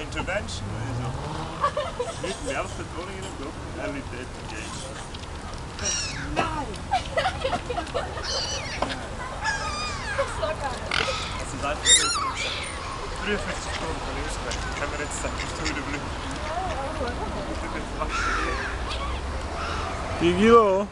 intervention is a niet meer vertoning 53 seconden van uw Ik heb er net gezegd, ik doe de bloed. y yo